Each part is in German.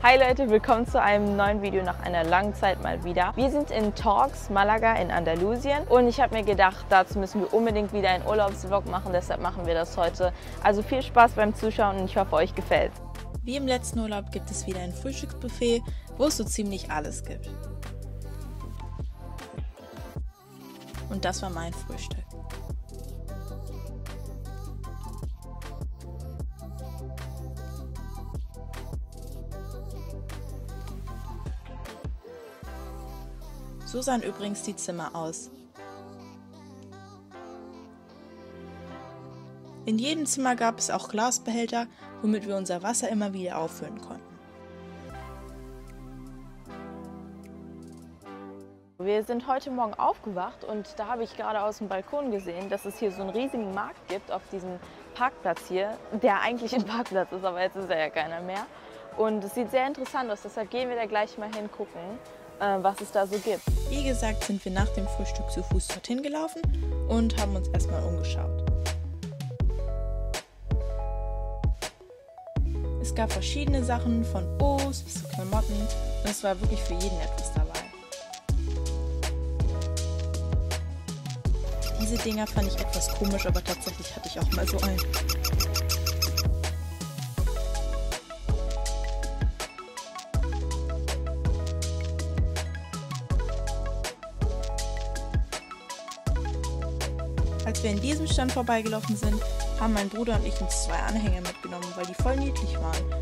Hi Leute, willkommen zu einem neuen Video nach einer langen Zeit mal wieder. Wir sind in Talks, Malaga in Andalusien und ich habe mir gedacht, dazu müssen wir unbedingt wieder einen Urlaubsvlog machen, deshalb machen wir das heute. Also viel Spaß beim Zuschauen und ich hoffe euch gefällt. Wie im letzten Urlaub gibt es wieder ein Frühstücksbuffet, wo es so ziemlich alles gibt. Und das war mein Frühstück. So sahen übrigens die Zimmer aus. In jedem Zimmer gab es auch Glasbehälter, womit wir unser Wasser immer wieder auffüllen konnten. Wir sind heute Morgen aufgewacht und da habe ich gerade aus dem Balkon gesehen, dass es hier so einen riesigen Markt gibt auf diesem Parkplatz hier, der eigentlich ein Parkplatz ist, aber jetzt ist er ja keiner mehr. Und es sieht sehr interessant aus, deshalb gehen wir da gleich mal hingucken, äh, was es da so gibt. Wie gesagt, sind wir nach dem Frühstück zu Fuß dorthin gelaufen und haben uns erstmal umgeschaut. Es gab verschiedene Sachen, von Obst bis zu Klamotten und es war wirklich für jeden etwas dabei. Diese Dinger fand ich etwas komisch, aber tatsächlich hatte ich auch mal so einen. Als wir in diesem Stand vorbeigelaufen sind, haben mein Bruder und ich uns zwei Anhänger mitgenommen, weil die voll niedlich waren.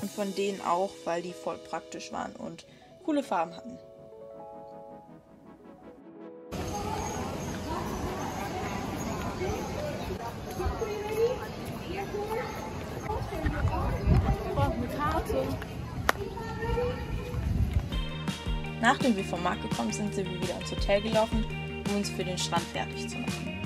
Und von denen auch, weil die voll praktisch waren und coole Farben hatten. Nachdem wir vom Markt gekommen sind, sind wir wieder ins Hotel gelaufen, um uns für den Strand fertig zu machen.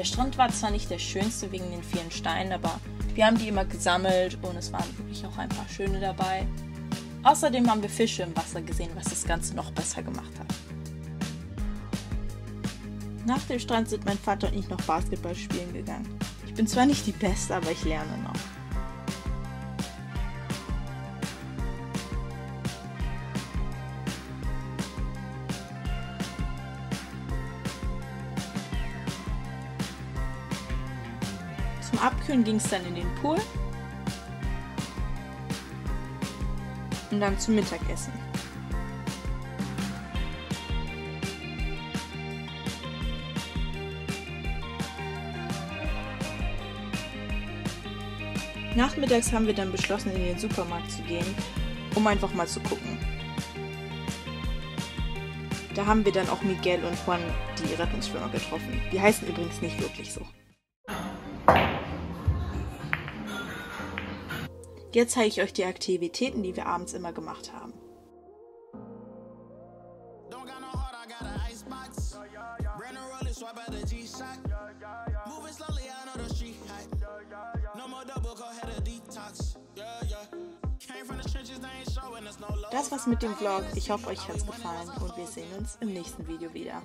Der Strand war zwar nicht der schönste wegen den vielen Steinen, aber wir haben die immer gesammelt und es waren wirklich auch ein paar schöne dabei. Außerdem haben wir Fische im Wasser gesehen, was das Ganze noch besser gemacht hat. Nach dem Strand sind mein Vater und ich noch Basketball spielen gegangen. Ich bin zwar nicht die Beste, aber ich lerne noch. Zum Abkühlen ging es dann in den Pool. Und dann zum Mittagessen. Nachmittags haben wir dann beschlossen, in den Supermarkt zu gehen, um einfach mal zu gucken. Da haben wir dann auch Miguel und Juan, die Rettungsschwimmer, getroffen. Die heißen übrigens nicht wirklich so. Jetzt zeige ich euch die Aktivitäten, die wir abends immer gemacht haben. Das war's mit dem Vlog. Ich hoffe, euch hat's gefallen und wir sehen uns im nächsten Video wieder.